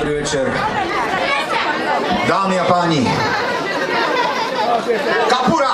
Dobrý večer. Dámy a páni. Kapura!